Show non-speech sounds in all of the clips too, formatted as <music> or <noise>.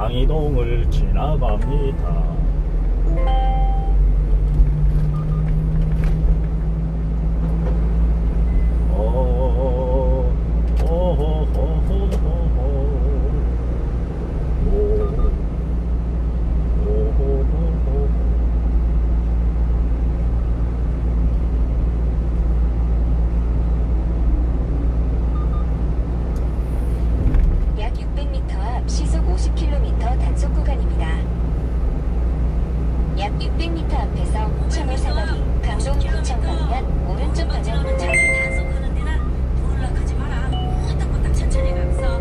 방이동을 지나갑니다. 어, 오호호호호호. 오, 오호호호호. 약 600m 앞 시속 50km 단속 구간입니다. 약 600m 앞에서 청월 사거리 강동 구청 방면 오른쪽 방향입니다. 단속하는 데는 놀락하지 마라. 후딱후딱 천천히 가면서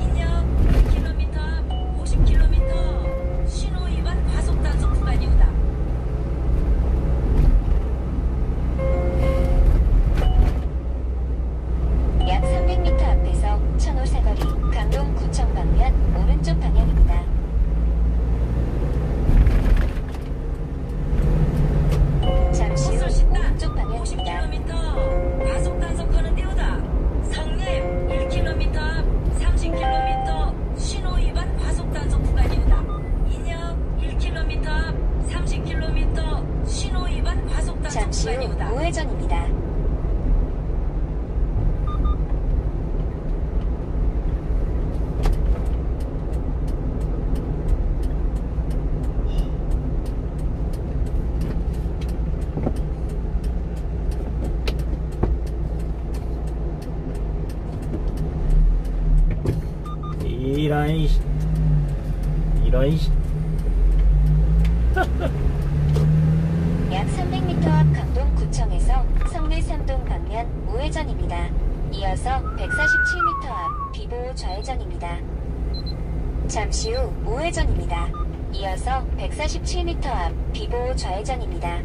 인역 1km 앞 50km 신호 위반 과속 단속 구간이오다. 약 300m 앞에서 청월 사거리 강동 구청 방면 오른쪽 방향 잠시 후. 우회전입니다. 이라이 씨. <laughs> 약 300m 앞 강동구청에서 성내삼동 방면 우회전입니다. 이어서 147m 앞 비보호 좌회전입니다. 잠시 후 우회전입니다. 이어서 147m 앞 비보호 좌회전입니다.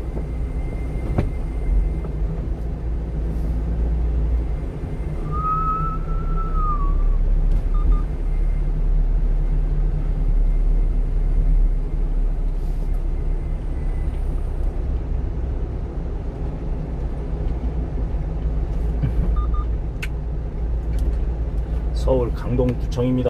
서울 강동구청입니다.